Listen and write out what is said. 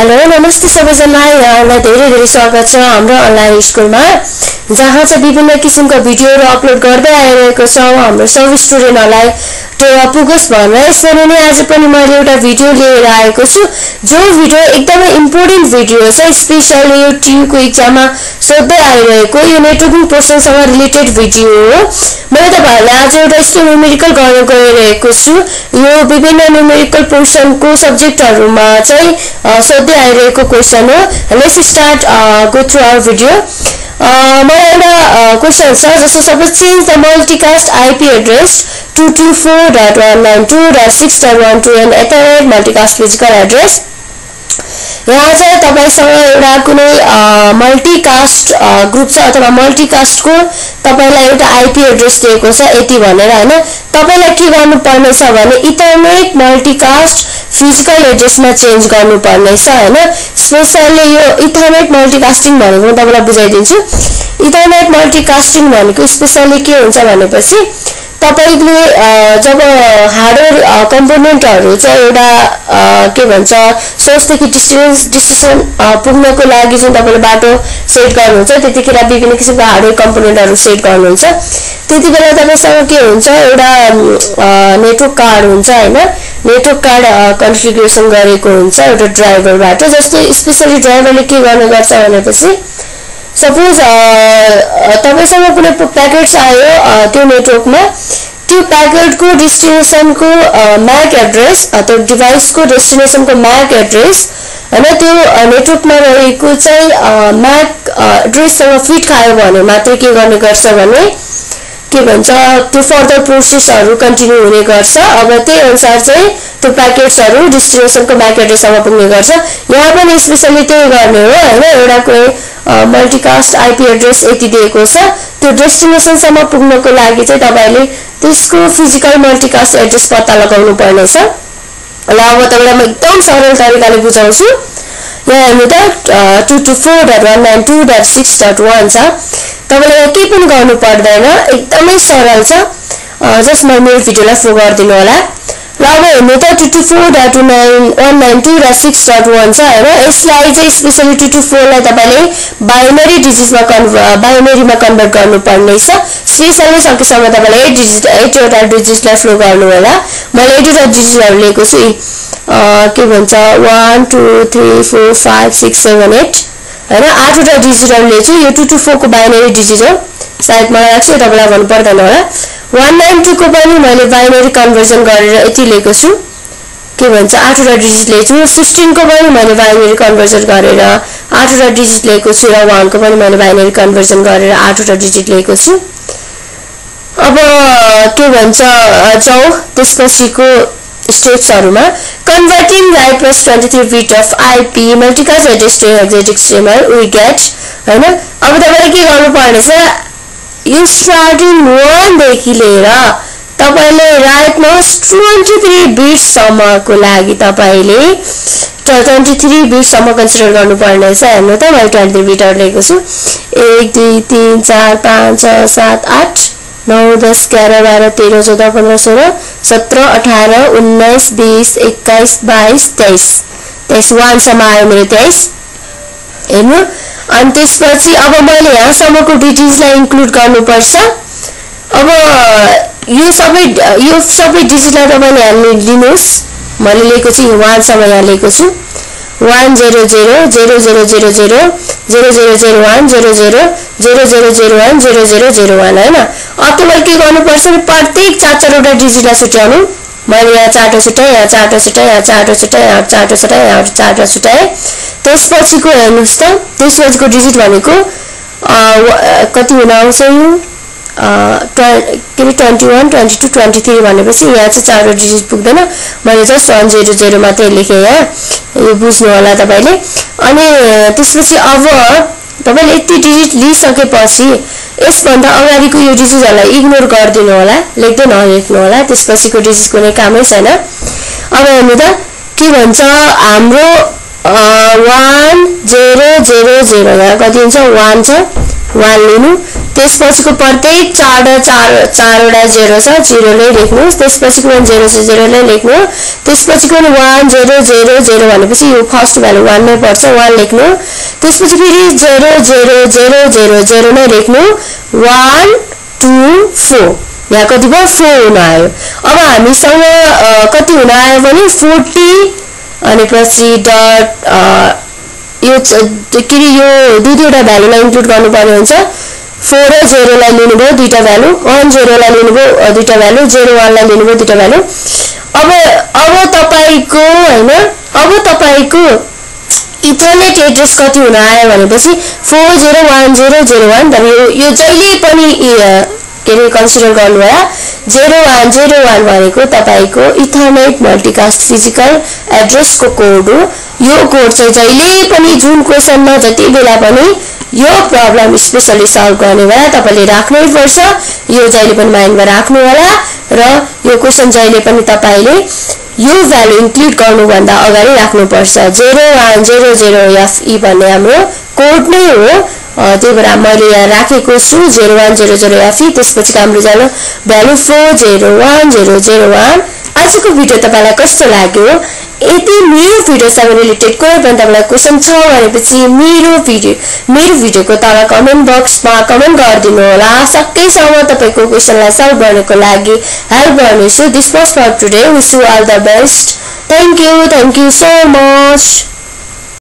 Hello नमस्ते सबैजना यहाँलाई धेरै धेरै स्वागत छ हाम्रो अनलाइन स्कुलमा। जहाँ चाहिँ विभिन्न किसिमको भिडियोहरू अपलोड गर्दै आइरहेको छौँ हाम्रो सब स्टुडेन्टहरूलाई टेवा पुगोस् भनेर यसरी नै आज पनि मैले एउटा भिडियो लिएर आएको छु जो भिडियो एकदमै इम्पोर्टेन्ट भिडियो छ स्पेसली यो टियुको इक्जाममा सोध्दै आइरहेको यो नेटवर्किङ पोर्सनसँग रिलेटेड भिडियो हो। मैले तपाईँहरूलाई आज एउटा यस्तो न्युमेरिकल गर्न गइरहेको छु। यो विभिन्न न्युमेरिकल पोर्सनको सब्जेक्टहरूमा चाहिँ सोध्दै आइरहेको क्वेसन हो। Let's start go through our video मलाई एउटा क्वेसन छ जस्तो suppose change the multicast IP address two two four dot one nine two dot six dot one two and at the rate multicast physical address यहाँ चाहिँ तपाईँसँग एउटा कुनै multicast group छ अथवा मल्टिकास्टको तपाईँलाई एउटा आइपी एड्रेस दिएको छ यति भनेर होइन? तपाईँलाई के गर्नुपर्नेछ भने इन्टरनेट मल्टिकास्ट फिजिकल एड्रेसमा चेन्ज गर्नुपर्नेछ होइन? स्पेसल्ली यो इथरनेट मल्टिकास्टिङ भनेको म तपाईँलाई बुझाइदिन्छु। इथरनेट मल्टिकास्टिङ भनेको स्पेसल्ली के हुन्छ भनेपछि तपाईँले जब हार्डवेयर कम्पोनेन्टहरू चाहिँ एउटा के भन्छ सोर्सदेखि डिस्टेन्स डिस्टेसन पुग्नको लागि जुन तपाईँले बाटो सेट गर्नुहुन्छ। त्यतिखेर विभिन्न किसिमको हार्डवेयर कम्पोनेन्टहरू सेट गर्नुहुन्छ। त्यति बेला तपाईँसँग के हुन्छ एउटा नेटवर्क कार्ड हुन्छ होइन? नेटवर्क कार्ड कन्फिगुरेसन गरेको हुन्छ एउटा ड्राइभरबाट। जस्तै स्पेसली ड्राइभरले के गर्ने गर्छ भनेपछि सपोज तपाईँसँग कुनै प्याकेट्स आयो त्यो नेटवर्कमा त्यो प्याकेटको डेस्टिनेसनको म्याक एड्रेस त्यो डिभाइसको डेस्टिनेसनको म्याक एड्रेस होइन त्यो नेटवर्कमा रहेको चाहिँ म्याक एड्रेससँग फिट खायो भने मात्रै के गर्ने गर्छ भने के भन्छ त्यो फर्दर प्रोसेसहरू कन्टिन्यू हुने गर्छ। अब त्यही अनुसार चाहिँ त्यो प्याकेट्सहरू डेस्टिनेसनको म्याक एड्रेससम्म पुग्ने गर्छ। यहाँ पनि स्पेसली त्यही गर्ने हो होइन? एउटा कुनै मल्टिकास्ट आइपी एड्रेस यति दिएको छ। त्यो डेस्टिनेसनसम्म पुग्नको लागि चाहिँ तपाईँले त्यसको फिजिकल मल्टिकास्ट एड्रेस पत्ता लगाउनु पर्नेछ। ल अब तपाईँलाई म एकदम सरल तरिकाले बुझाउँछु। यहाँ हेर्नु त two two four dot one nine two dot six dot one छ। तपाईँले यहाँ केही पनि गर्नु पर्दैन एकदमै सरल छ। जस्ट म मेरो भिडियोलाई फो गरिदिनु होला। र अब हेर्नु त two two four dot nine one nine two dot six dot one छ होइन यसलाई चाहिँ स्पेसली टु टू फोरलाई तपाईँले बाइनरी डिजिटमा कन्भ बाइनरीमा कन्भर्ट गर्नुपर्ने छ स्पेसली सकेसम्म तपाईँले एट डिजिट एटवटा डिजिटलाई फ्लो गर्नु होला मैले एटवटा डिजिटहरू लिएको छु के भन्छ one two three four five six seven eight होइन? आठवटा लिएको छु यो टु टू फोरको बाइनरी डिजिट हो सायद मलाई लाग्छ तपाईँलाई भन्नु पर्दैन होला। वान नाइन टूको पनि मैले बाइनरी कन्भर्जन गरेर यति लिएको छु। के भन्छ? आठवटा डिजिट लिएको छु। सिक्सटिनको पनि मैले बाइनरी कन्भर्जन गरेर आठवटा डिजिट लिएको छु र वानको पनि मैले बाइनरी कन्भर्जन गरेर आठवटा डिजिट लिएको छु। अब के भन्छ? जाउँ त्यसपछिको स्टेप्सहरूमा converting right twenty three bit of IP multicast address to एक्जेटिक्समा we get होइन? अब तपाईँले के गर्नुपर्नेछ? यो स्टार्टिङ वानदेखि लिएर तपाईँले राइटनुहोस् ट्वेन्टी थ्री बिटसम्मको लागि तपाईँले ट्वेन्टी थ्री बिटसम्म कन्सिडर गर्नुपर्नेछ। हेर्नु त मैले ट्वेन्टी थ्री बिटहरू लिएको छु। एक दुई तिन चार पाँच छ सात आठ। नौ दस एघार बाह्र तेह्र चौध पन्ध्र सोह्र सत्र अठार उन्नाइस बिस एक्काइस बाइस तेइस। तेइस वानसम्म आयो मेरो तेइस। हेर्नु। अनि त्यसपछि अब मैले यहाँसम्मको डिटेल्सलाई इन्क्लुड गर्नुपर्छ। अब यो सबै यो सबै डिजिटलाई तपाईँले यहाँ लिनुहोस्। मैले लिएको छु वानसम्म यहाँ लिएको छु। One zero zero zero zero zero zero zero zero zero one zero zero zero zero zero one zero zero zero one होइन अब तपाईँले के गर्नुपर्छ प्रत्येक चार चारवटा डिजिटलाई छुट्याउनु मैले यहाँ चारवटा छुट्याएँ यहाँ चारवटा छुट्याएँ यहाँ चारवटा छुट्याएँ यहाँ चारवटा छुट्याएँ यहाँ चारवटा छुट्याएँ त्यसपछिको हेर्नुहोस् त त्यसपछिको डिजिट भनेको कति हुन आउँछ के अरे twenty one twenty two twenty three भनेपछि यहाँ चाहिँ चारवटा डिजिट पुग्दैन। मैले जस्ट वान जेरो जेरो मात्रै लेखेँ यहाँ। यो बुझ्नु होला तपाईँले। अनि त्यसपछि अब तपाईँले यति डिजिट लिइसकेपछि यसभन्दा अगाडिको यो डिजिटहरूलाई इग्नोर गरिदिनु होला लेख्दै नलेख्नु होला। त्यसपछिको डिजिट कुनै कामै छैन। अब हेर्नु त के भन्छ हाम्रो वान जेरो जेरो जेरो यहाँ कति हुन्छ? वान छ। वान लिनु। त्यसपछिको प्रत्येक चारवटा चार चारवटा जेरो छ जिरोले लेख्नुहोस्। त्यसपछिको पनि जेरो छ जेरोले लेख्नु। त्यसपछिको वान जेरो जेरो जेरो भनेपछि यो फर्स्ट भ्यालु वान नै पर्छ वान लेख्नु। त्यसपछि फेरि zero zero zero zero zero नै लेख्नु। वान टू फोर यहाँ कति भयो? फोर हुन आयो। अब हामीसँग कति हुन आयो भने फोर्टी अनि पछि डट यो के अरे यो दुई दुईवटा भ्यालुलाई इन्क्लुड गर्नुपर्ने हुन्छ। फोर र जेरोलाई लिनुभयो दुईवटा भ्यालु वान जेरोलाई लिनुभयो दुईवटा भ्यालु जेरो वानलाई लिनुभयो दुईवटा भ्यालु अब अब तपाईँको होइन अब तपाईँको इथरनेट एड्रेस कति हुन आयो भनेपछि four zero one zero zero one यो यो जहिले पनि के अरे कन्सिडर गर्नु होला जेरो वान जेरो वान भनेको तपाईँको इथरनेट मल्टिकास्ट फिजिकल एड्रेसको कोड हो। यो कोड चाहिँ जहिले पनि जुन क्वेसनमा जति बेला पनि यो प्रब्लम स्पेसली सल्भ गर्ने बेला तपाईँले राख्नै पर्छ यो जहिले पनि माइन्डमा राख्नु होला र यो क्वेसन जहिले पनि तपाईँले यो भ्यालु इन्क्लुड गर्नुभन्दा अगाडि राख्नुपर्छ। Zero one zero zero FE भन्ने हाम्रो कोड नै हो। त्यही भएर मैले यहाँ राखेको छु zero one zero zero FE त्यसपछि हाम्रो जानु। Value four zero one zero zero one आजको भिडियो तपाईँलाई कस्तो लाग्यो? यदि मेरो भिडियोसँग रिलेटेड कुनै पनि तपाईँलाई क्वेसन छ भनेपछि मेरो भिडियो मेरो भिडियोको तल कमेन्ट बक्समा कमेन्ट गरिदिनु होला सकेसम्म तपाईँको क्वेसनलाई सल्भ गर्नको लागि हेल्प गर्नेछु। This was for today wish you all the best thank you thank you so much